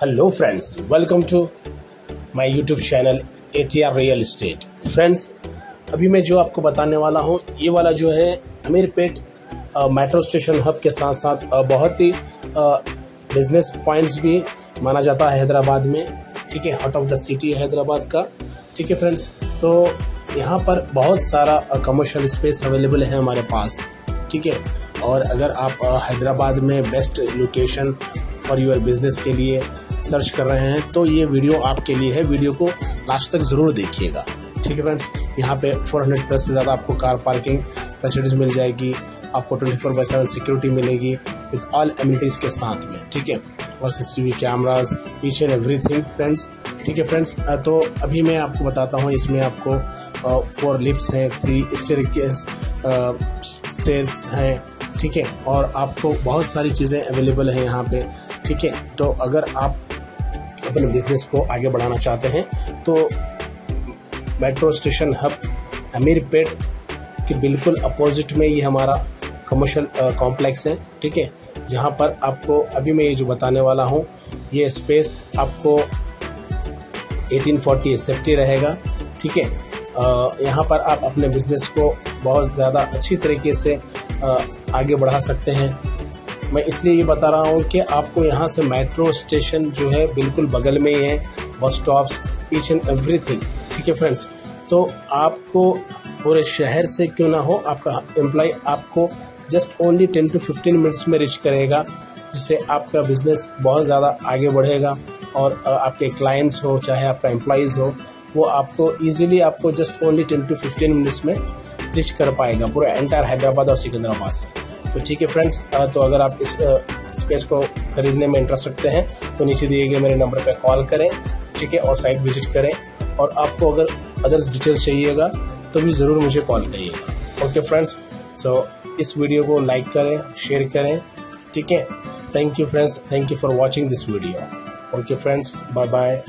Hello friends welcome to my YouTube channel A T R real estate friends अभी मैं जो आपको बताने वाला हूँ ये वाला जो है अमीरपेट मेट्रो स्टेशन हब के साथ साथ अ, बहुत ही बिज़नेस पॉइंट्स भी माना जाता है हैदराबाद में। ठीक है heart of the city Hyderabad का। ठीक है फ्रेंड्स तो यहाँ पर बहुत सारा कमर्शियल स्पेस अवेलेबल है हमारे पास। ठीक है और अगर आप हैदराबाद में best location for your business के लिए सर्च कर रहे हैं तो ये वीडियो आपके लिए है। वीडियो को लास्ट तक ज़रूर देखिएगा। ठीक है फ्रेंड्स, यहाँ पे 400 प्लस से ज़्यादा आपको कार पार्किंग फैसिलिटीज़ मिल जाएगी, आपको 24 फोर बाई सेवन सिक्योरिटी मिलेगी विथ ऑल एमिनिटीज़ के साथ में। ठीक है, और C T cameras each and everything friends ठीक है फ्रेंड्स तो अभी मैं आपको बताता हूँ, इसमें आपको फोर लिफ्ट हैं थ्री स्टेयर स्टेयर्स हैं। ठीक है, और आपको बहुत सारी चीज़ें अवेलेबल हैं यहाँ पे। ठीक है तो अगर आप अपने बिज़नेस को आगे बढ़ाना चाहते हैं तो मेट्रो स्टेशन हब अमीरपेट के बिल्कुल अपोजिट में ये हमारा कमर्शियल कॉम्प्लेक्स है ठीक है? जहाँ पर आपको अभी मैं ये जो बताने वाला हूँ ये स्पेस आपको 1840 सेफ्टी रहेगा ठीक है? यहाँ पर आप अपने बिज़नेस को बहुत ज़्यादा अच्छी तरीके से अ, आगे बढ़ा सकते हैं। मैं इसलिए ये बता रहा हूँ कि आपको यहाँ से मेट्रो स्टेशन जो है बिल्कुल बगल में ही है, bus stops each and everything ठीक है फ्रेंड्स तो आपको पूरे शहर से क्यों ना हो, आपका एम्प्लॉय आपको just only ten to fifteen minutes में रीच करेगा, जिससे आपका बिज़नेस बहुत ज़्यादा आगे बढ़ेगा और आपके क्लाइंट्स हो, चाहे आपका एम्प्लॉयज़ हो, वो आपको इजीली आपको just only ten to fifteen minutes में रिच कर पाएगा, पूरा एंटायर हैदराबाद और सिकंदराबाद से। तो ठीक है फ्रेंड्स तो अगर आप इस स्पेस को खरीदने में इंटरेस्ट रखते हैं तो नीचे दिए गए मेरे नंबर पर कॉल करें, ठीक है, और साइट विज़िट करें, और आपको अगर अदर्स डिटेल्स चाहिएगा तो भी ज़रूर मुझे कॉल करिएगा। ओके फ्रेंड्स सो इस वीडियो को लाइक करें शेयर करें, ठीक है? Thank you friends thank you for watching this video okay friends bye bye